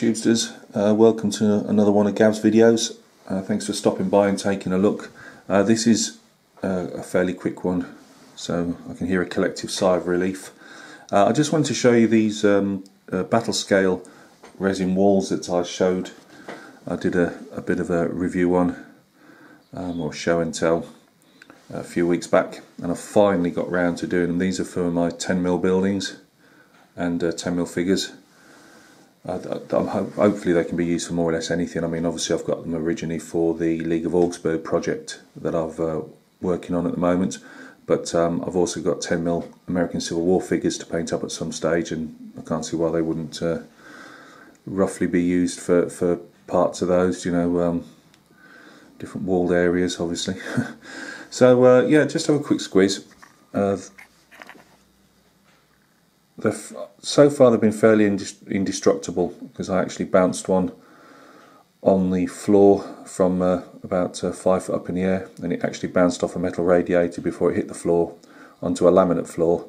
Tubesters, uh, welcome to another one of Gav's videos. Uh, thanks for stopping by and taking a look. Uh, this is uh, a fairly quick one, so I can hear a collective sigh of relief. Uh, I just wanted to show you these um, uh, Battlescale resin walls that I showed. I did a, a bit of a review on, um, or show and tell, a few weeks back, and I finally got round to doing them. These are for my 10mm buildings and 10mm figures. Uh, hopefully they can be used for more or less anything. I mean, obviously I've got them originally for the League of Augsburg project that I've uh, working on at the moment, but um, I've also got 10mm American Civil War figures to paint up at some stage, and I can't see why they wouldn't uh, roughly be used for, for parts of those, you know, um, different walled areas, obviously. so uh, yeah, just have a quick squeeze. Uh, so far they've been fairly indestructible because I actually bounced one on the floor from uh, about uh, five foot up in the air and it actually bounced off a metal radiator before it hit the floor onto a laminate floor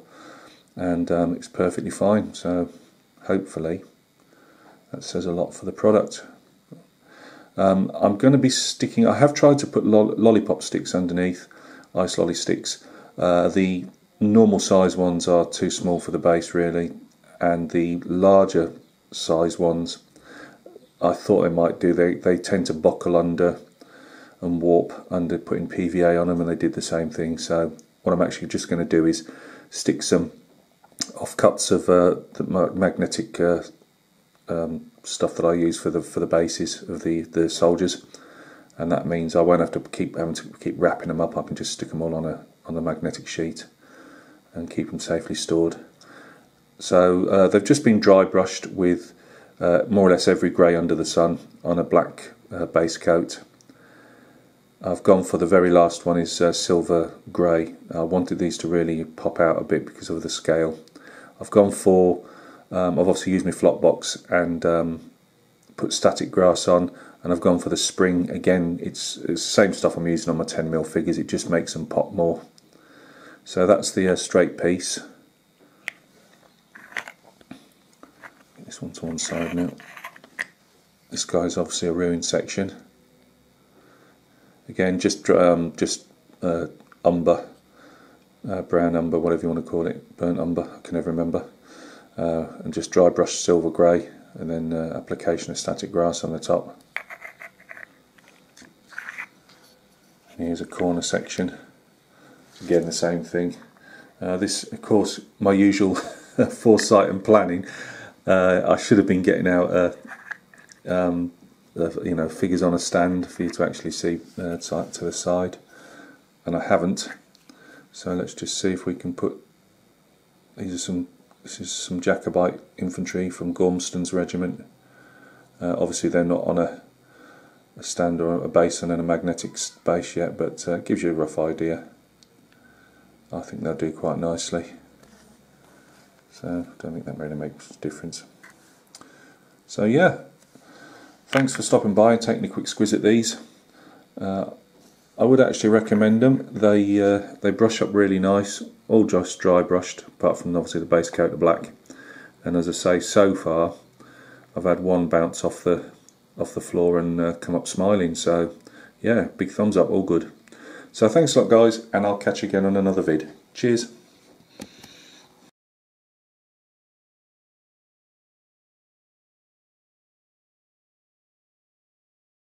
and um, it's perfectly fine so hopefully that says a lot for the product. Um, I'm going to be sticking, I have tried to put lo lollipop sticks underneath, ice lolly sticks. Uh, the normal size ones are too small for the base really and the larger size ones I thought they might do they, they tend to buckle under and warp under putting PVA on them and they did the same thing. So what I'm actually just going to do is stick some offcuts of uh, the magnetic uh, um, stuff that I use for the for the bases of the the soldiers. And that means I won't have to keep having to keep wrapping them up I can just stick them all on a on the magnetic sheet and keep them safely stored. So uh, they've just been dry brushed with uh, more or less every grey under the sun on a black uh, base coat. I've gone for the very last one is uh, silver grey. I wanted these to really pop out a bit because of the scale. I've gone for, um, I've obviously used my flock box and um, put static grass on and I've gone for the spring again it's, it's the same stuff I'm using on my 10mm figures it just makes them pop more so that's the uh, straight piece. Get this one to one side now. This guy's obviously a ruined section. Again, just um, just uh, umber, uh, brown umber, whatever you want to call it, burnt umber. I can never remember. Uh, and just dry brush silver grey, and then uh, application of static grass on the top. And here's a corner section again the same thing. Uh, this of course my usual foresight and planning. Uh, I should have been getting out uh, um, you know figures on a stand for you to actually see uh, to the side. And I haven't. So let's just see if we can put these are some this is some Jacobite infantry from Gormanston's regiment. Uh, obviously they're not on a, a stand or a base and a magnetic base yet but uh, it gives you a rough idea I think they'll do quite nicely. So I don't think that really makes a difference. So yeah, thanks for stopping by and taking a quick squiz at these. Uh, I would actually recommend them. They uh, they brush up really nice, all just dry brushed, apart from obviously the base coat of black. And as I say, so far I've had one bounce off the off the floor and uh, come up smiling. So yeah, big thumbs up, all good. So thanks a lot guys and I'll catch you again on another vid. Cheers.